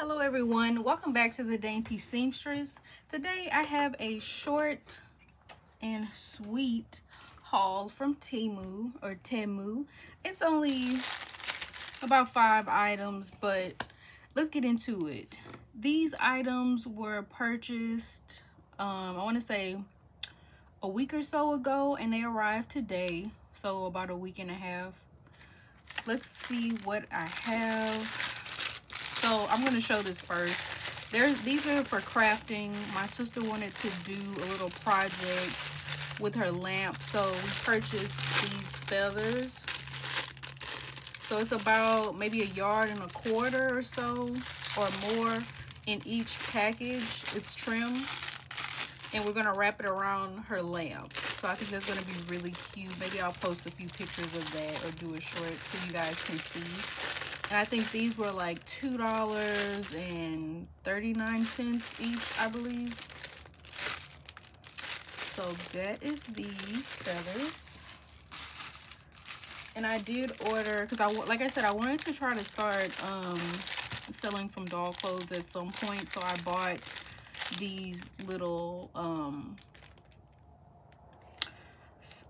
Hello everyone, welcome back to the Dainty Seamstress. Today I have a short and sweet haul from Temu or Temu. It's only about five items, but let's get into it. These items were purchased, um, I want to say a week or so ago and they arrived today. So about a week and a half. Let's see what I have so I'm going to show this first. There's, these are for crafting. My sister wanted to do a little project with her lamp. So we purchased these feathers. So it's about maybe a yard and a quarter or so or more in each package. It's trim. And we're going to wrap it around her lamp. So I think that's going to be really cute. Maybe I'll post a few pictures of that or do a short so you guys can see. And I think these were like $2.39 each, I believe. So that is these feathers. And I did order, because I, like I said, I wanted to try to start um, selling some doll clothes at some point. So I bought these little, um,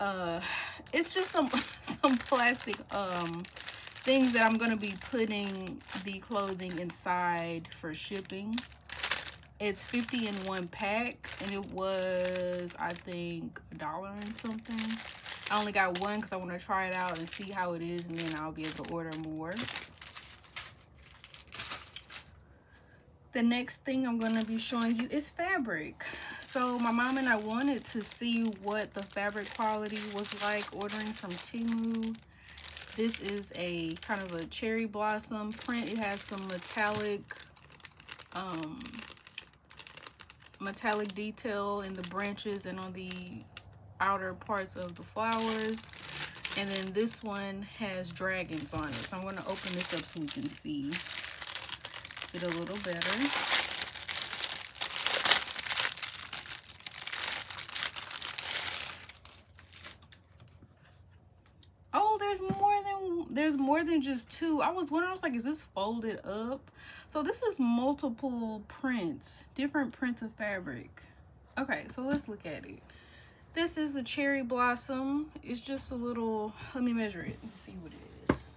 uh, it's just some, some plastic, um, things that I'm going to be putting the clothing inside for shipping. It's 50 in one pack and it was, I think, a dollar and something. I only got one because I want to try it out and see how it is and then I'll be able to order more. The next thing I'm going to be showing you is fabric. So my mom and I wanted to see what the fabric quality was like ordering from Temu this is a kind of a cherry blossom print. It has some metallic um, metallic detail in the branches and on the outer parts of the flowers. And then this one has dragons on it. So I'm going to open this up so we can see it a little better. There's more than there's more than just two. I was wondering, I was like, is this folded up? So this is multiple prints, different prints of fabric. Okay, so let's look at it. This is the cherry blossom. It's just a little, let me measure it and see what it is.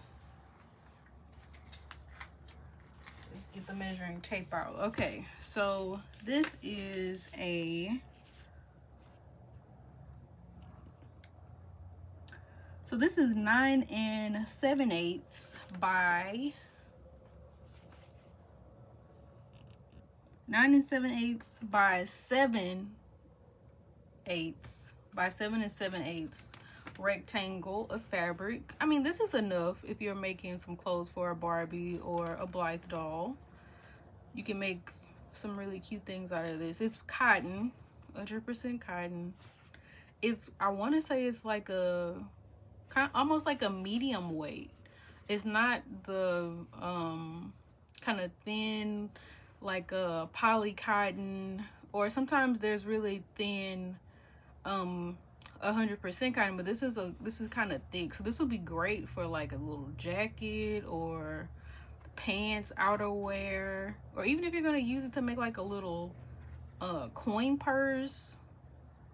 Let's get the measuring tape out. Okay, so this is a So this is 9 and 7 eighths by 9 and 7 eighths by 7 eighths by 7 and 7 eighths rectangle of fabric. I mean, this is enough if you're making some clothes for a Barbie or a Blythe doll. You can make some really cute things out of this. It's cotton, 100% cotton. It's, I want to say it's like a kind of, almost like a medium weight. It's not the um, kind of thin like a poly cotton or sometimes there's really thin um 100% cotton but this is a this is kind of thick. So this would be great for like a little jacket or pants outerwear or even if you're going to use it to make like a little uh coin purse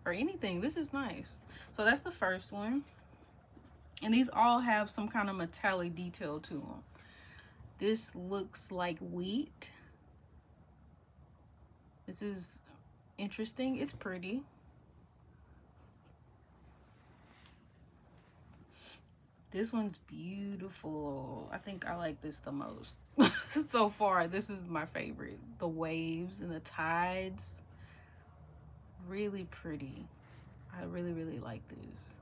or anything this is nice. So that's the first one and these all have some kind of metallic detail to them. This looks like wheat. This is interesting. It's pretty. This one's beautiful. I think I like this the most. so far, this is my favorite. The waves and the tides. Really pretty. I really, really like this.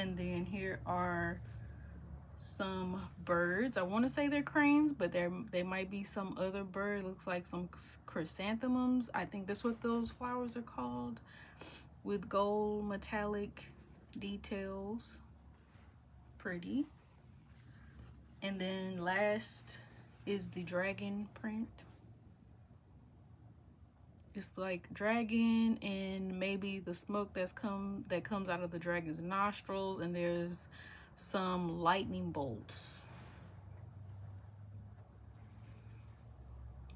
And then here are some birds. I want to say they're cranes but there they might be some other bird. Looks like some chrysanthemums. I think that's what those flowers are called with gold metallic details. Pretty. And then last is the dragon print it's like dragon and maybe the smoke that's come that comes out of the dragon's nostrils and there's some lightning bolts.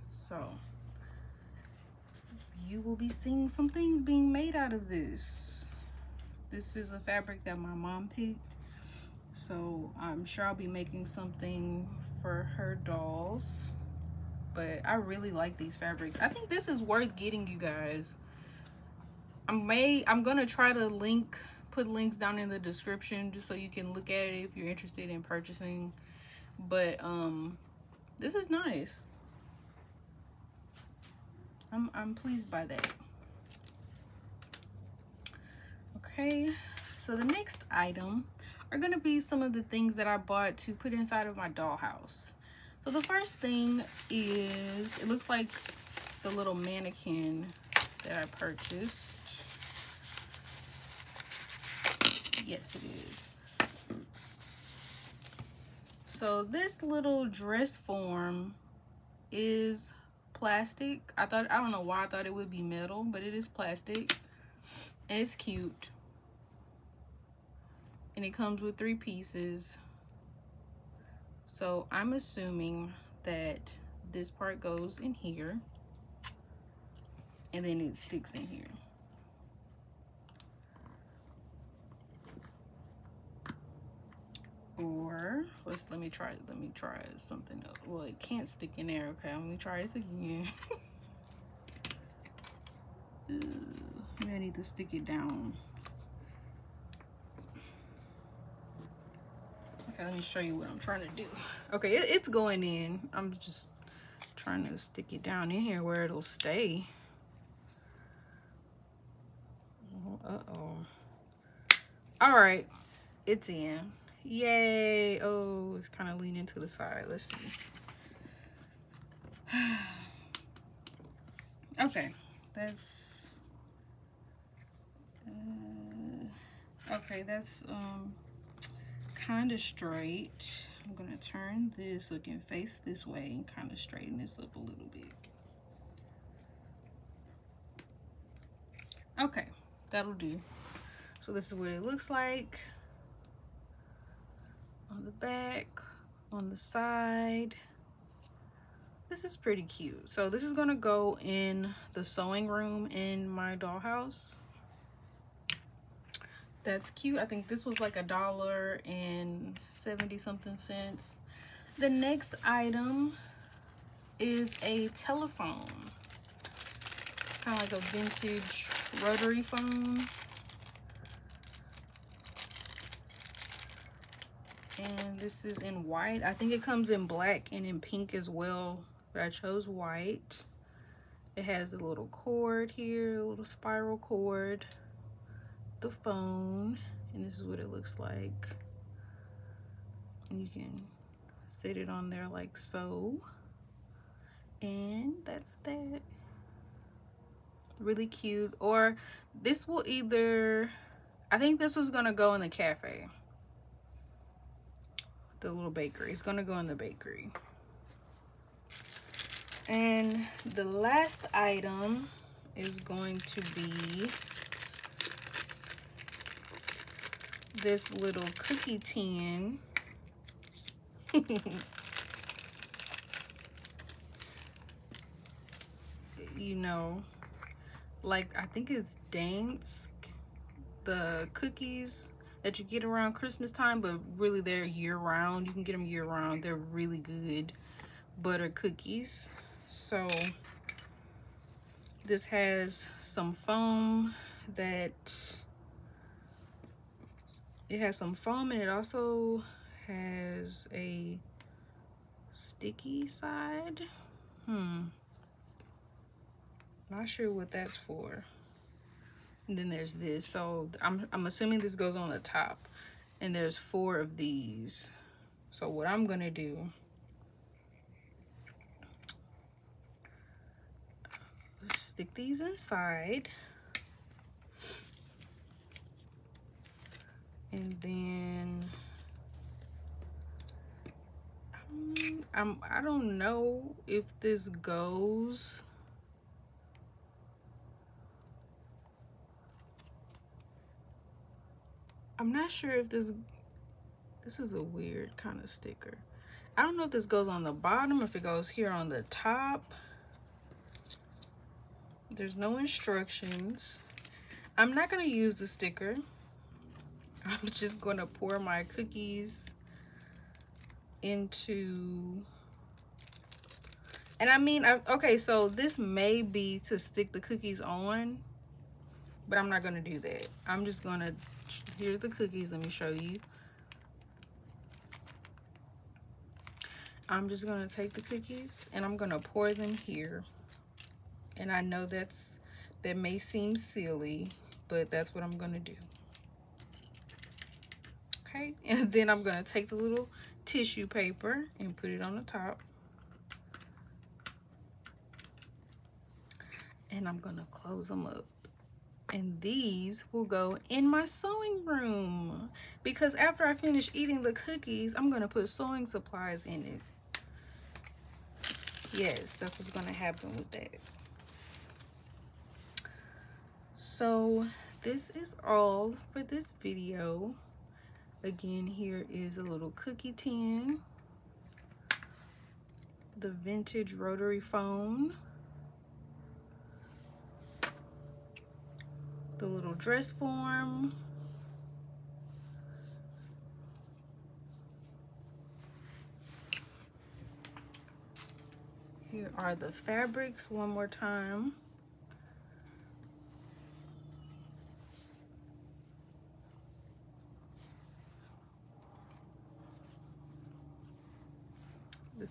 So you will be seeing some things being made out of this. This is a fabric that my mom picked. So I'm sure I'll be making something for her dolls. But I really like these fabrics. I think this is worth getting you guys. I may I'm gonna try to link put links down in the description just so you can look at it if you're interested in purchasing. But um this is nice. I'm I'm pleased by that. Okay, so the next item are gonna be some of the things that I bought to put inside of my dollhouse. So the first thing is, it looks like the little mannequin that I purchased. Yes, it is. So this little dress form is plastic. I thought, I don't know why I thought it would be metal, but it is plastic. And it's cute. And it comes with three pieces. So I'm assuming that this part goes in here. And then it sticks in here. or let's let me try let me try something else well it can't stick in there okay let me try this again I need to stick it down okay let me show you what I'm trying to do okay it, it's going in I'm just trying to stick it down in here where it'll stay uh-oh all right it's in Yay. Oh, it's kind of leaning to the side. Let's see. okay. That's... Uh, okay, that's um kind of straight. I'm going to turn this looking face this way and kind of straighten this up a little bit. Okay, that'll do. So this is what it looks like on the back, on the side. This is pretty cute. So this is gonna go in the sewing room in my dollhouse. That's cute. I think this was like a dollar and 70 something cents. The next item is a telephone. Kind of like a vintage rotary phone. and this is in white i think it comes in black and in pink as well but i chose white it has a little cord here a little spiral cord the phone and this is what it looks like. You can set it on there like so. And that's that. Really cute. Or this will either i think this was gonna go in the cafe. The little bakery. It's to go in the bakery. And the last item is going to be this little cookie tin. you know, like I think it's Dansk, the cookies that you get around Christmas time, but really they're year round. You can get them year round. They're really good butter cookies. So this has some foam that it has some foam and it also has a sticky side. Hmm. Not sure what that's for. And then there's this. So I'm, I'm assuming this goes on the top. And there's four of these. So what I'm going to do stick these inside. And then um, I'm I don't know if this goes I'm not sure if this, this is a weird kind of sticker. I don't know if this goes on the bottom if it goes here on the top. there's no instructions. I'm not going to use the sticker. I'm just going to pour my cookies into and I mean I, okay so this may be to stick the cookies on but I'm not gonna do that. I'm just gonna here's the cookies let me show you. I'm just gonna take the cookies and I'm gonna pour them here. And I know that's that may seem silly but that's what I'm gonna do okay and then I'm gonna take the little tissue paper and put it on the top. And I'm gonna close them up. And these will go in my sewing room. Because after I finish eating the cookies, I'm gonna put sewing supplies in it. Yes, that's what's gonna happen with that. So this is all for this video. Again, here is a little cookie tin, the vintage rotary phone, the little dress form, Here are the fabrics one more time.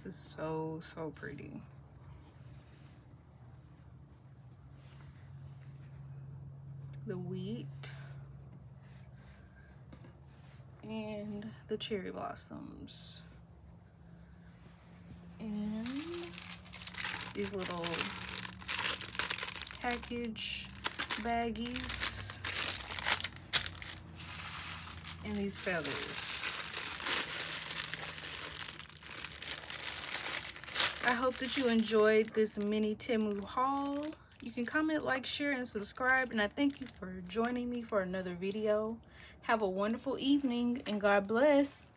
This is so, so pretty. The wheat and the cherry blossoms. And these little package baggies and these feathers. I hope that you enjoyed this mini Temu haul. You can comment, like, share, and subscribe. And I thank you for joining me for another video. Have a wonderful evening and God bless.